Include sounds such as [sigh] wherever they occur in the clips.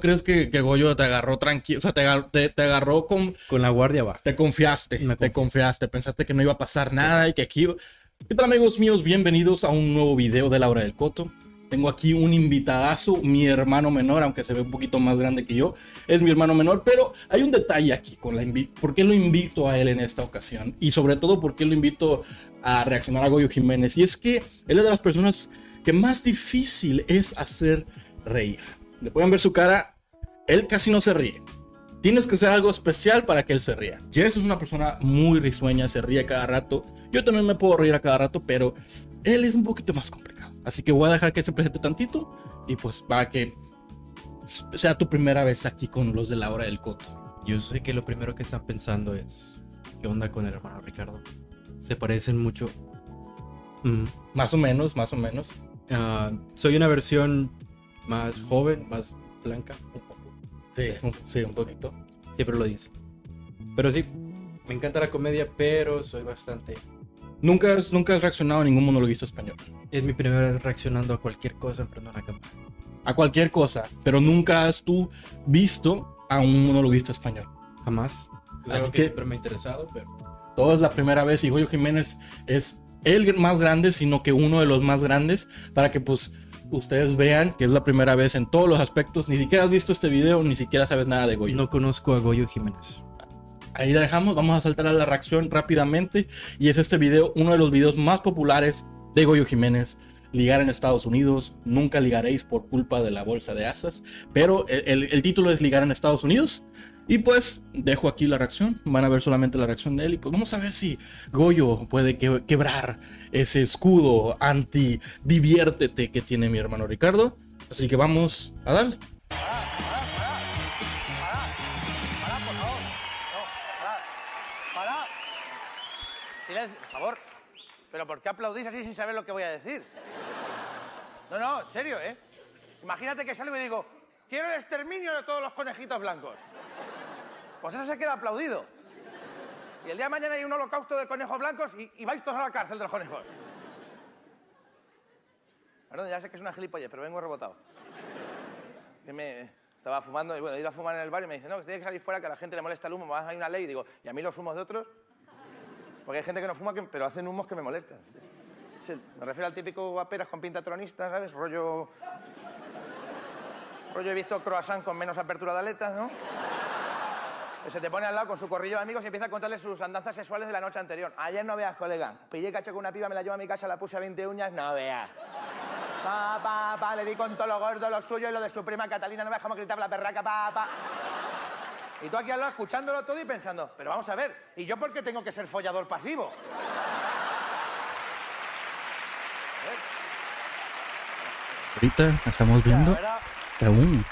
¿Tú crees que, que Goyo te agarró tranquilo? O sea, te, te- te agarró con... Con la guardia baja. Te confiaste, Me te confiaste, pensaste que no iba a pasar nada y que aquí... ¿Qué tal amigos míos? Bienvenidos a un nuevo video de La Hora del Coto. Tengo aquí un invitadazo, mi hermano menor, aunque se ve un poquito más grande que yo, es mi hermano menor, pero hay un detalle aquí con la ¿Por qué lo invito a él en esta ocasión? Y sobre todo, ¿por qué lo invito a reaccionar a Goyo Jiménez? Y es que él es de las personas que más difícil es hacer reír. Le pueden ver su cara, él casi no se ríe. Tienes que hacer algo especial para que él se ría. Jess es una persona muy risueña, se ríe cada rato. Yo también me puedo reír a cada rato, pero él es un poquito más complicado. Así que voy a dejar que se presente tantito y pues para que sea tu primera vez aquí con los de la hora del coto. Yo sé que lo primero que están pensando es, ¿qué onda con el hermano Ricardo? Se parecen mucho. Mm, Más o menos, más o menos. ah, soy una versión más joven, más blanca, un poco. Sí, [laughs] un, sí, un poquito. Siempre lo dice. Pero sí, me encanta la comedia, pero soy bastante... Nunca has, nunca has reaccionado a ningún monologuista español. Es mi primera vez reaccionando a cualquier cosa enfrente a una cámara. A cualquier cosa, pero nunca has tú visto a un monologuista español. Jamás. Así Claro que que- siempre me ha interesado, pero... Todo es la primera vez y Goyo Jiménez es el más grande, sino que uno de los más grandes, para que pues ustedes vean que es la primera vez en todos los aspectos. Ni siquiera has visto este video, ni siquiera sabes nada de Goyo. No conozco a Goyo Jiménez. Ahí la dejamos, vamos a saltar a la reacción rápidamente. Y es este video, uno de los videos más populares de Goyo Jiménez. Ligar en Estados Unidos, nunca ligaréis por culpa de la bolsa de asas. Pero el, el- el título es Ligar en Estados Unidos. Y pues dejo aquí la reacción, van a ver solamente la reacción de él. Y pues vamos a ver si Goyo puede que- quebrar ese escudo anti-diviértete que tiene mi hermano Ricardo. Así que vamos a darle. Silencio, por favor. Pero ¿por qué aplaudís así sin saber lo que voy a decir? No, no, en serio, ¿eh? Imagínate que salgo y digo, quiero el exterminio de todos los conejitos blancos. Pues eso se queda aplaudido. Y el día de mañana hay un holocausto de conejos blancos y, vais todos a la cárcel de los conejos. Perdón, ya sé que es una gilipollez, pero vengo rebotado. Me estaba fumando y bueno, he ido a fumar en el bar y me dice, no, que tiene que salir fuera, que a la gente le molesta el humo, hay una ley. Y digo, ¿y a mí los humos de otros? Porque hay gente que no fuma, que- pero hacen humos que me molestan. Me refiero al típico guaperas con pinta tronista, ¿sabes? Rollo... Rollo he visto croissant con menos apertura de aletas, ¿no? Se te pone al lado con su corrillo de amigos y empieza a contarle sus andanzas sexuales de la noche anterior. Ayer no veas, colega. Pillé cacho con una piba, me la llevo a mi casa, la puse a 20 uñas, no veas. Pa, pa, pa, le di con todo lo gordo, lo suyo y lo de su prima Catalina, no veas cómo gritaba la perraca, pa, pa. Y tú aquí al lado escuchándolo todo y pensando, pero vamos a ver, ¿y yo por qué tengo que ser follador pasivo? Ahorita estamos viendo que aún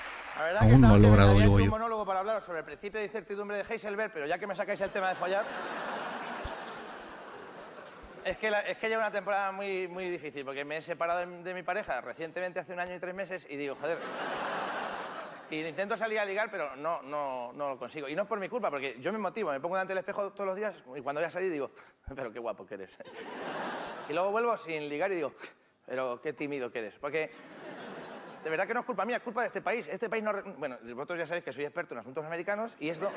Aún no ha me logrado había el para hablar sobre el principio de incertidumbre de Heiselberg, pero ya que me sacáis el tema de follar... Es que, la- es que lleva una temporada muy, muy difícil, porque me he separado de, de mi pareja recientemente, hace un año y tres meses, y digo, joder... Y intento salir a ligar, pero no, no, no lo consigo. Y no es por mi culpa, porque yo me motivo, me pongo delante del espejo todos los días, y cuando voy a salir digo, [laughs] pero qué guapo que eres. Y luego vuelvo sin ligar y digo, pero qué tímido que eres. Porque de verdad que no es culpa mía, es culpa de este país. Este país no... Bueno, vosotros ya sabéis que soy experto en asuntos americanos y esto...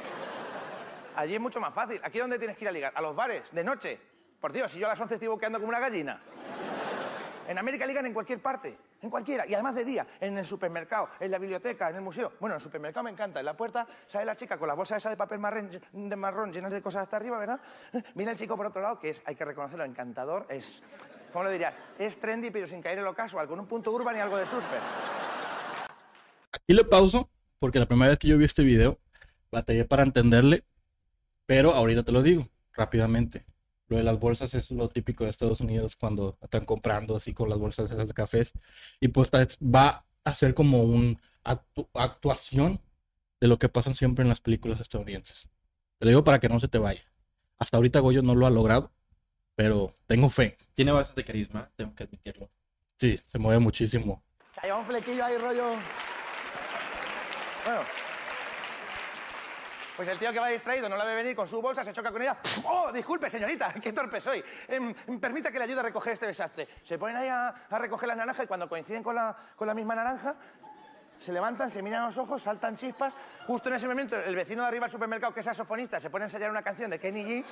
Allí es mucho más fácil. ¿Aquí dónde tienes que ir a ligar? A los bares, de noche. Por Dios, si yo a las 11 estoy boqueando como una gallina. En América ligan en cualquier parte, en cualquiera, y además de día, en el supermercado, en la biblioteca, en el museo. Bueno, en el supermercado me encanta, en la puerta sale la chica con la bolsa esa de papel marrón, de marrón llenas de cosas hasta arriba, ¿verdad? Mira el chico por otro lado, que es, hay que reconocerlo, encantador, es, ¿cómo lo diría? Es trendy, pero sin caer en lo casual, con un punto urban y algo de surfer. Aquí le pauso porque la primera vez que yo vi este video batallé para entenderle, pero ahorita te lo digo rápidamente. Lo de las bolsas es lo típico de Estados Unidos cuando están comprando así con las bolsas esas de cafés y pues va a ser como una actuación de lo que pasan siempre en las películas estadounidenses. Te lo digo para que no se te vaya. Hasta ahorita Goyo no lo ha logrado, pero tengo fe. Tiene bastante carisma, tengo que admitirlo. Sí, se mueve muchísimo. Lleva un flequillo ahí, rollo. Bueno. Pues el tío que va distraído no la ve venir con su bolsa, se choca con ella. ¡Oh, disculpe, señorita! [laughs] ¡Qué torpe soy! Em, permita que le ayude a recoger este desastre. Se ponen ahí a, a recoger las naranjas y cuando coinciden con la, con la misma naranja, se levantan, se miran a los ojos, saltan chispas. Justo en ese momento, el vecino de arriba del supermercado, que es saxofonista, se pone a ensayar una canción de Kenny G.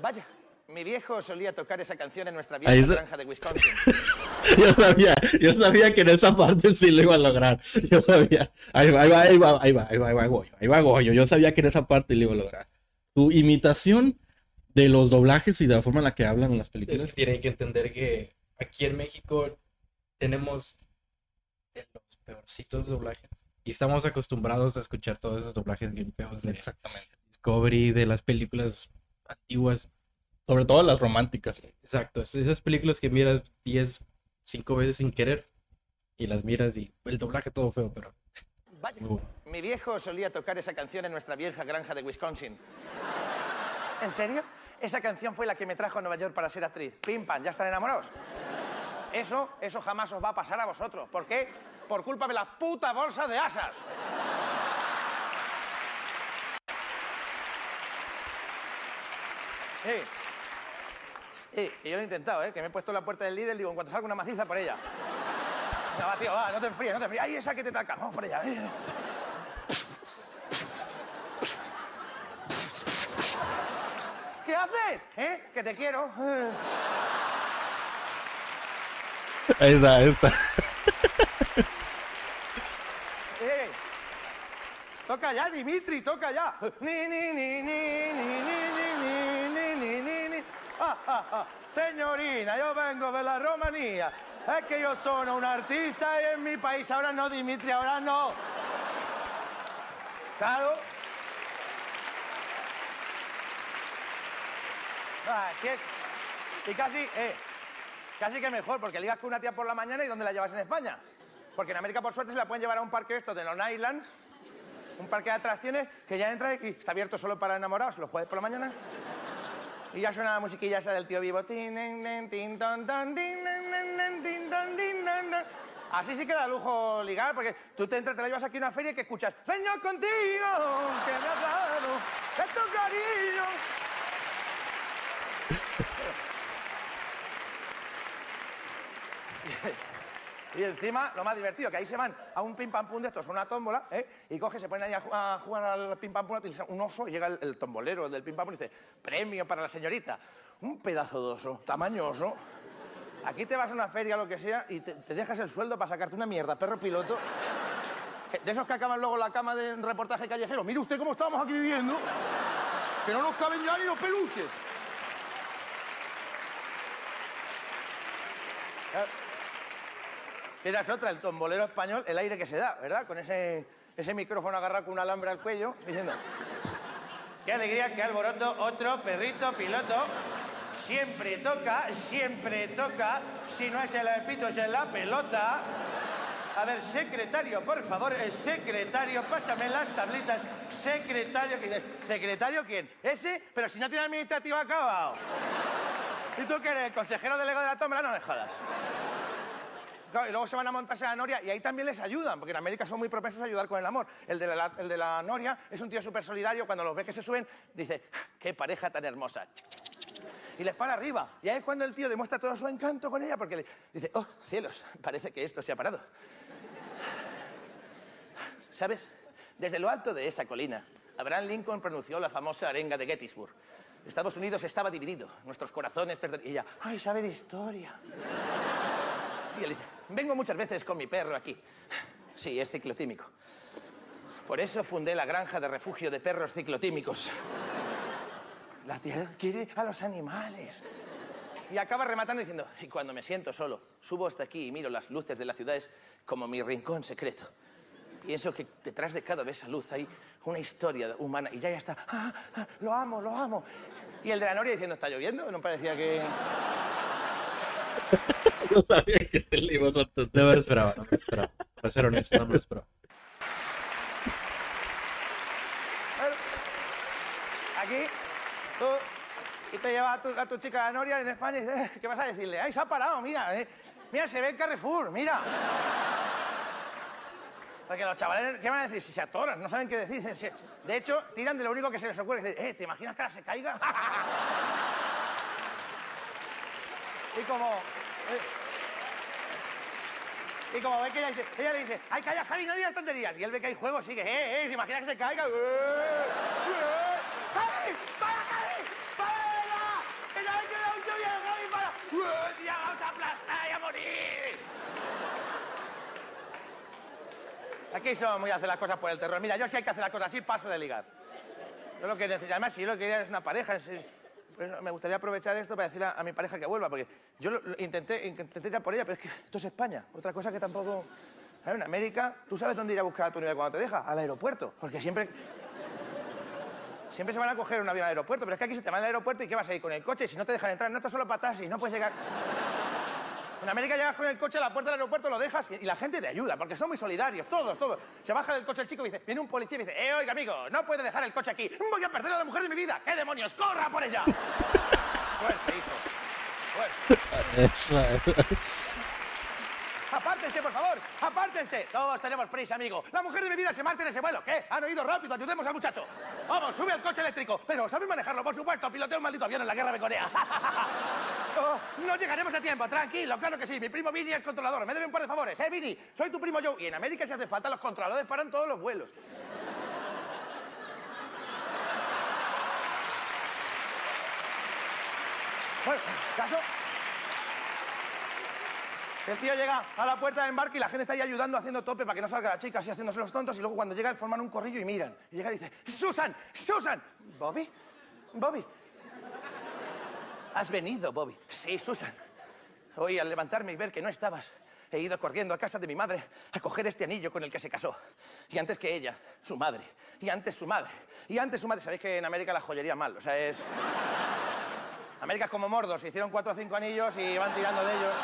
Vaya, mi viejo solía tocar esa canción en nuestra vieja granja de Wisconsin. [laughs] [laughs] Yo sabía, yo sabía que en esa parte sí lo iba a lograr. Yo sabía. Ahí va, ahí va, ahí va, ahí va, ahí va, ahí va Goyo. Ahí va Goyo. Yo sabía que en esa parte lo iba a lograr. Tu imitación de los doblajes y de la forma en la que hablan en las Es películas. que tienen que entender que aquí en México tenemos de los peorcitos doblajes. Y estamos acostumbrados a escuchar todos esos doblajes bien feos de Exactamente. Discovery, de las películas antiguas. Sobre todo las románticas. Exacto, es- esas películas que miras 10, 5 veces sin querer y las miras y el doblaje todo feo, pero Vaya, bueno. mi viejo solía tocar esa canción en nuestra vieja granja de Wisconsin. ¿En serio? Esa canción fue la que me trajo a Nueva York para ser actriz. Pim, pam, ¿ya están enamorados? Eso, eso jamás os va a pasar a vosotros. ¿Por qué? Por culpa de la puta bolsa de asas. Sí. Sí, y yo lo he intentado, ¿eh? Que me he puesto la puerta del líder, digo, en cuanto salga una maciza, por ella. No, va, tío, va, no te enfríes, no te enfríes. ¡Ay, esa que te taca! Vamos por ella. ¿Qué haces? ¿Eh? Que te quiero. Ahí está, ahí está. Eh. Toca ya, Dimitri, toca ya. ni, ni, ni, ni, ni, ni, ni. [laughs] Signorina, yo vengo de la Romanía. Es que yo soy un artista y en mi país ahora no, Dimitri, ahora no. Claro. Ah, es. Y casi, eh, casi que mejor, porque ligas con una tía por la mañana y ¿dónde la llevas en España? Porque en América, por suerte, se la pueden llevar a un parque esto de Long Island, un parque de atracciones que ya entra y está abierto solo para enamorados los jueves por la mañana. Y ya suena la musiquilla esa del tío vivo. Así sí que da lujo ligar, porque tú te entras, te la llevas aquí a una feria y que escuchas Sueño contigo, que me has dado de tu cariño. Y encima, lo más divertido, que ahí se van a un pim pam pum de estos, una tómbola, ¿eh? y coge, se ponen ahí a, ju- a jugar al pim pam pum, un oso, y llega el, tombolero del pim pam pum y dice, premio para la señorita. Un pedazo de oso, tamaño oso. Aquí te vas a una feria lo que sea y te, dejas el sueldo para sacarte una mierda, perro piloto. De esos que acaban luego la cama de reportaje callejero. Mire usted cómo estamos aquí viviendo. Que no nos caben ya ni los peluches. Esa es otra, el tombolero español, el aire que se da, ¿verdad? Con ese, ese micrófono agarrado con un alambre al cuello, diciendo... ¡Qué alegría, qué alboroto! Otro perrito piloto. Siempre toca, siempre toca. Si no es el pito, es la pelota. A ver, secretario, por favor, el secretario, pásame las tablitas. Secretario, ¿quién? ¿Secretario quién? ¿Ese? Pero si no tiene administrativo acabado. ¿Y tú qué eres? ¿El consejero delegado de la tómbola? No me jodas. Y luego se van a montarse a la noria y ahí también les ayudan, porque en América son muy propensos a ayudar con el amor. El de la, el de la noria es un tío súper solidario, cuando los ve que se suben, dice, qué pareja tan hermosa. Y les para arriba. Y ahí es cuando el tío demuestra todo su encanto con ella, porque dice, oh, cielos, parece que esto se ha parado. ¿Sabes? Desde lo alto de esa colina, Abraham Lincoln pronunció la famosa arenga de Gettysburg. Estados Unidos estaba dividido, nuestros corazones perder... Y ella, ay, sabe de historia. Vengo muchas veces con mi perro aquí. Sí, es ciclotímico. Por eso fundé la granja de refugio de perros ciclotímicos. La tía quiere a los animales. Y acaba rematando diciendo, y cuando me siento solo, subo hasta aquí y miro las luces de las ciudades como mi rincón secreto. Pienso que detrás de cada esa luz hay una historia humana y ya ya está. "Ah, ah, lo amo, lo amo. Y el de la noria diciendo, ¿está lloviendo? No parecía que... No sabía que te le ibas a. No me lo esperaba, no me lo esperaba. Para ser honesto, no me lo esperaba. Bueno, Aquí, tú, y te llevas a tu, a tu chica a la Noria en España y dices, "Eh, ¿qué vas a decirle? ¡Ay, se ha parado, mira! eh. Mira, se ve el Carrefour, mira. Porque los chavales, ¿qué van a decir? Si se atoran, no saben qué decir. De hecho, tiran de lo único que se les ocurre. Dicen, eh, ¿te imaginas que ahora se caiga? [laughs] y como... eh, Y como ve que ella, dice, ella le dice, ay, calla, Javi, no digas tonterías. Y él ve que hay juego, sigue, eh, eh, se imagina que se caiga. ¡Eh, eh! ¡Javi! ¡Para, Javi! ¡Para, de verdad! ¡Que me queda mucho bien, Javi, para! ¡Eh, tía, vamos a aplastar y a morir! Aquí son muy a hacer las cosas por el terror. Mira, yo si hay que hacer las cosas así, paso de ligar. Yo lo que necesito, además, si yo lo que quería es una pareja, es- me gustaría aprovechar esto para decirle a, mi pareja que vuelva, porque yo intenté, intenté ir a por ella, pero es que esto es España. Otra cosa que tampoco... En América, ¿tú sabes dónde ir a buscar a tu novia cuando te deja? Al aeropuerto, porque siempre... Siempre se van a coger un avión al aeropuerto, pero es que aquí se te van al aeropuerto y ¿qué vas a ir con el coche? Si no te dejan entrar, no estás solo para taxis, no puedes llegar... En América llegas con el coche a la puerta del aeropuerto, lo dejas y, y la gente te ayuda, porque son muy solidarios, todos, todos. Se baja del coche el chico y dice, viene un policía y dice, eh, oiga, amigo, no puede dejar el coche aquí, voy a perder a la mujer de mi vida. ¿Qué demonios? ¡Corra por ella! [laughs] Suerte, hijo. Suerte. Apártense, por favor, apártense. Todos tenemos prisa, amigo. La mujer de mi vida se marcha en ese vuelo. ¿Qué? Han oído rápido, ayudemos al muchacho. Vamos, sube al coche eléctrico. Pero ¿sabes manejarlo? Por supuesto, piloteo un maldito avión en la guerra de Corea. [laughs] Oh, no llegaremos a tiempo, tranquilo, claro que sí. Mi primo Vini es controlador. Me debe un par de favores, ¿eh, Vini? Soy tu primo Joe. Y en América, si hace falta, los controladores paran todos los vuelos. [laughs] Bueno, caso. El tío llega a la puerta de embarque y la gente está ahí ayudando, haciendo tope para que no salga la chica, así haciéndose los tontos. Y luego cuando llega, forman un corrillo y miran. Y llega y dice: ¡Susan! ¡Susan! ¿Bobby? ¿Bobby? ¿Has venido, Bobby? Sí, Susan. Hoy al levantarme y ver que no estabas, he ido corriendo a casa de mi madre a coger este anillo con el que se casó. Y antes que ella, su madre. Y antes su madre. Y antes su madre. Sabéis que en América la joyería mal. O sea, es. América es como Mordo. Se hicieron cuatro o cinco anillos y van tirando de ellos.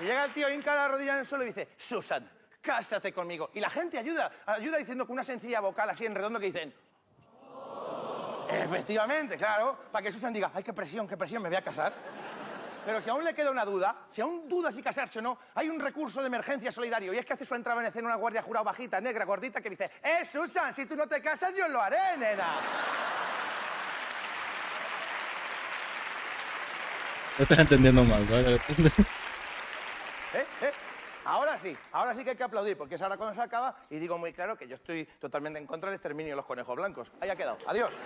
Y llega el tío, hinca la rodilla en el suelo y dice, Susan, cásate conmigo. Y la gente ayuda, ayuda diciendo con una sencilla vocal así en redondo que dicen... Efectivamente, claro, para que Susan diga, ay, qué presión, qué presión, me voy a casar. Pero si aún le queda una duda, si aún duda si casarse o no, hay un recurso de emergencia solidario. Y es que hace su entrada en escena una guardia jurado bajita, negra, gordita, que dice, eh, Susan, si tú no te casas, yo lo haré, nena. No estás entendiendo mal, ¿no? Sí, ahora sí que hay que aplaudir, porque es ahora cuando se acaba y digo muy claro que yo estoy totalmente en contra del exterminio de los conejos blancos. Ahí ha quedado. Adiós.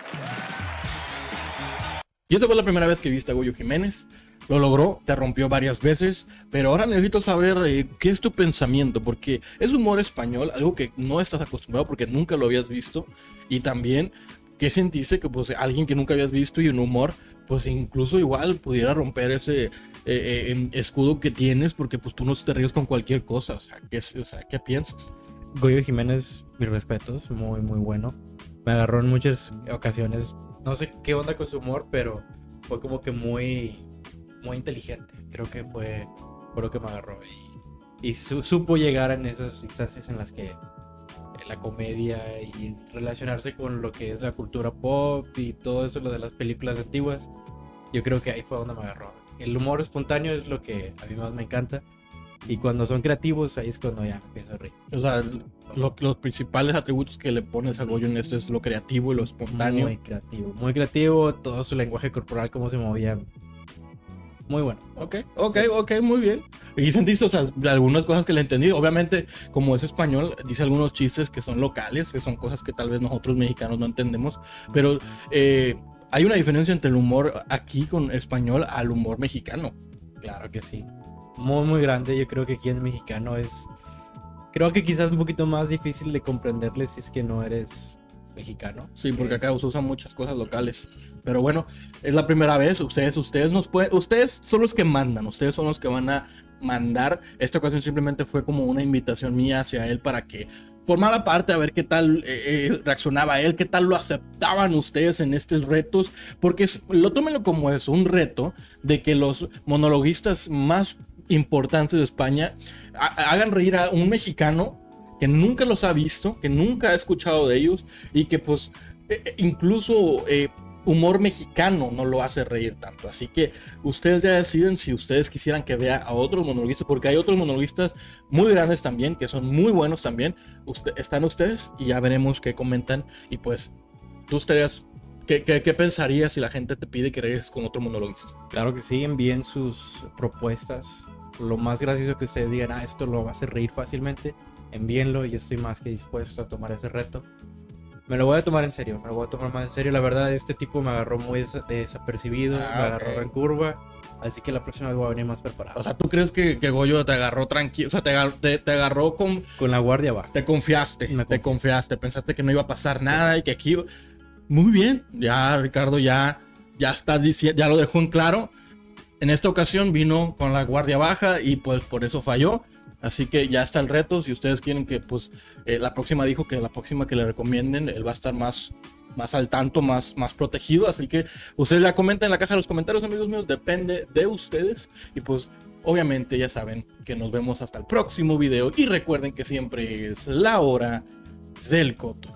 Y esta fue la primera vez que viste a Goyo Jiménez. Lo logró, te rompió varias veces, pero ahora necesito saber eh, qué es tu pensamiento, porque es humor español, algo que no estás acostumbrado porque nunca lo habías visto, y también qué sentiste que pues alguien que nunca habías visto y un humor, pues incluso igual pudiera romper ese eh, eh, em, escudo que tienes, porque pues tú no te ríes con cualquier cosa, o sea, ¿qué, o sea, ¿qué piensas? Goyo Jiménez, mis respetos, muy, muy bueno. Me agarró en muchas ocasiones. No sé qué onda con su humor, pero fue como que muy, muy inteligente. Creo que fue, fue lo que me agarró. Y, y su- supo llegar en esas instancias en las que la comedia y relacionarse con lo que es la cultura pop y todo eso, lo de las películas antiguas. Yo creo que ahí fue donde me agarró. El humor espontáneo es lo que a mí más me encanta. Y cuando son creativos, ahí es cuando ya empiezo a reír. O sea, lo- los principales atributos que le pones a Goyo en esto es lo creativo y lo espontáneo. Muy creativo, muy creativo, todo su lenguaje corporal, cómo se movía. Muy bueno. Ok, ok, ok, muy bien. Y sentiste, o sea, de algunas cosas que le entendí. Obviamente, como es español, dice algunos chistes que son locales, que son cosas que tal vez nosotros mexicanos no entendemos. Pero eh, hay una diferencia entre el humor aquí con español al humor mexicano. Claro que sí. Muy, muy grande. Yo creo que aquí en mexicano es. Creo que quizás un poquito más difícil de comprenderle si es que no eres mexicano. Sí, porque acá se usan muchas cosas locales. Pero bueno, es la primera vez. Ustedes, ustedes nos pueden, ustedes son los que mandan. Ustedes son los que van a mandar. Esta ocasión simplemente fue como una invitación mía hacia él para que formara parte a ver qué tal eh, eh, reaccionaba él, qué tal lo aceptaban ustedes en estos retos, porque es- lo tómenlo como eso, un reto de que los monologuistas más importantes de España ha- hagan reír a un mexicano que nunca los ha visto, que nunca ha escuchado de ellos y que pues eh, incluso eh, humor mexicano no lo hace reír tanto. Así que ustedes ya deciden si ustedes quisieran que vea a otros monologuistas, porque hay otros monologuistas muy grandes también, que son muy buenos también. Usted- están ustedes y ya veremos qué comentan. Y pues tú estarías ¿qué, qué, qué pensarías si la gente te pide que regreses con otro monologuista? Claro que sí, envíen sus propuestas. Lo más gracioso que ustedes digan, ah, esto lo va a hacer reír fácilmente, envíenlo y estoy más que dispuesto a tomar ese reto. Me lo voy a tomar en serio, me lo voy a tomar más en serio. La verdad, este tipo me agarró muy desa- desapercibido, Ah, me agarró ok. en curva, así que la próxima vez voy a venir más preparado. O sea, ¿tú crees que, que Goyo te agarró tranquilo? O sea, te, agar- te, te agarró con... con la guardia baja. Te confiaste, te confiaste, pensaste que no iba a pasar nada y que aquí... Muy bien, ya Ricardo ya, ya está ya lo dejó en claro. En esta ocasión vino con la guardia baja y pues por eso falló. Así que ya está el reto. Si ustedes quieren que pues eh, la próxima dijo que la próxima que le recomienden, él va a estar más, más al tanto, más, más protegido. Así que ustedes la comenten en la caja de los comentarios, amigos míos. Depende de ustedes. Y pues obviamente ya saben que nos vemos hasta el próximo video. Y recuerden que siempre es la hora del coto.